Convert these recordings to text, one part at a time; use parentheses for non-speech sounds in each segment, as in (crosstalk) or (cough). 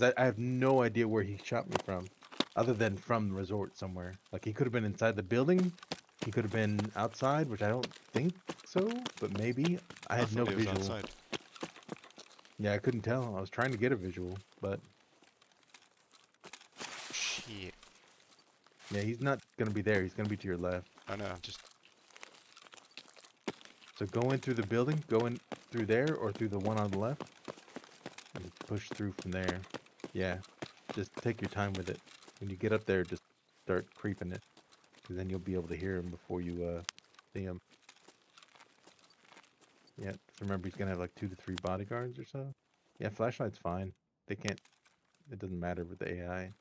Because I, I have no idea where he shot me from, other than from the resort somewhere. Like he could have been inside the building, he could have been outside, which I don't think so, but maybe. I had no thought was visual. outside. Yeah, I couldn't tell. I was trying to get a visual, but Shit. yeah, he's not gonna be there. He's gonna be to your left. I know. Just So go in through the building, go in through there or through the one on the left, and push through from there. Yeah, just take your time with it. When you get up there, just start creeping it, because then you'll be able to hear him before you uh, see him. Yeah, remember he's gonna have like two to three bodyguards or so. Yeah, flashlight's fine. They can't. It doesn't matter with the AI.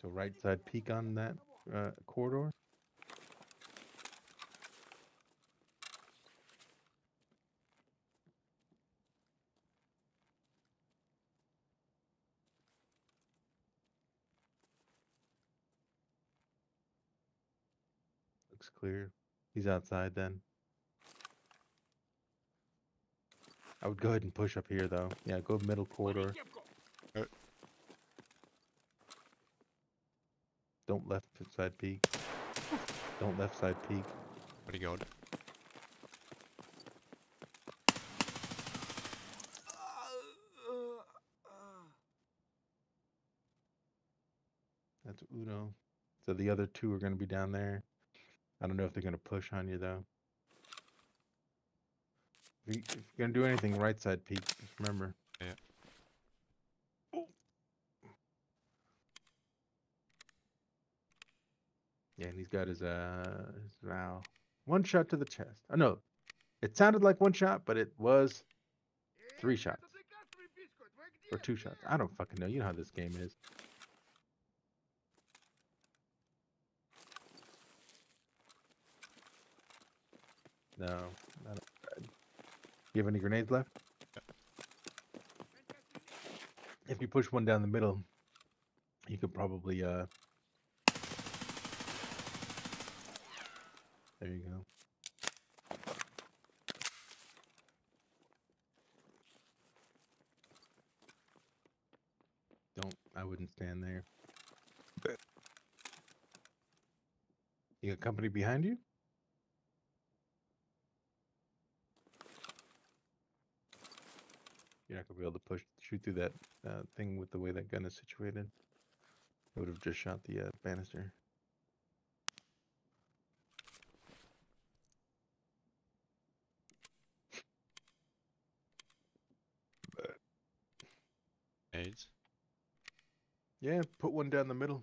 So right side peek on that uh, corridor. Looks clear. He's outside then. I would go ahead and push up here though. Yeah, go middle corridor. Uh, don't left side peek. Don't left side peek. where do you go? That's Uno. So the other two are going to be down there. I don't know if they're going to push on you though. If, you, going to do anything, right side peek. Just remember. Yeah. Yeah, and he's got his uh his vow. One shot to the chest. Oh no, it sounded like one shot, but it was three shots or two shots. I don't fucking know. You know how this game is. No, not a You have any grenades left? If you push one down the middle, you could probably uh There you go. Don't I wouldn't stand there. You got company behind you? You're not gonna be able to push shoot through that uh, thing with the way that gun is situated. It would have just shot the uh, banister. AIDS. Yeah, put one down the middle.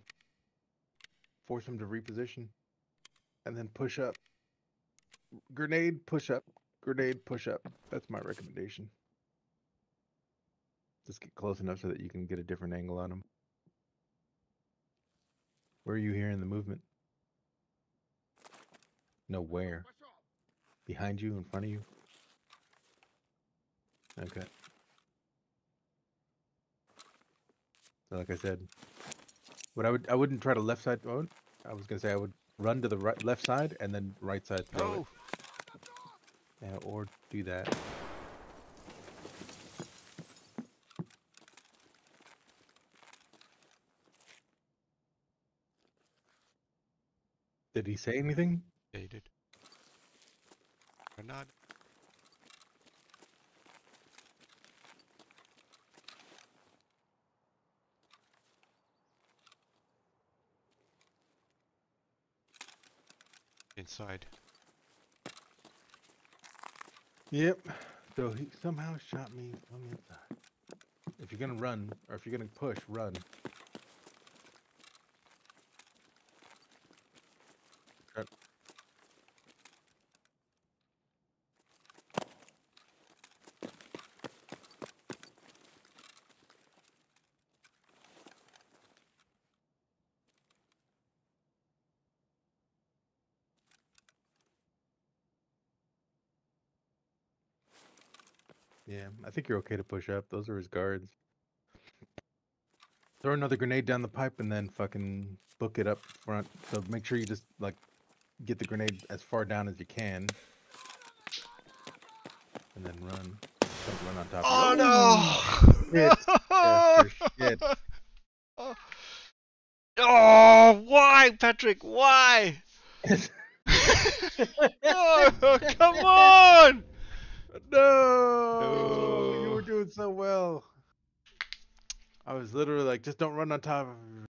Force him to reposition. And then push up. Grenade, push up. Grenade, push up. That's my recommendation. Just get close enough so that you can get a different angle on them. Where are you hearing the movement? No, where? Behind you, in front of you? Okay. So like I said, what I would I wouldn't try to left side. Oh, I was gonna say I would run to the right left side and then right side throw it. Oh, Yeah, or do that. Did he say anything? yeah, you did. Or not? Inside. Yep. So he somehow shot me from inside. If you're gonna run, or if you're gonna push, run. Yeah, I think you're okay to push up. Those are his guards. Throw another grenade down the pipe and then fucking book it up front. So make sure you just like get the grenade as far down as you can. And then run. Don't run on top oh, of it. Oh no! Shit. (laughs) Oh, why, Patrick? Why? (laughs) (laughs) oh, come on! No! So well. I was literally like, just don't run on top of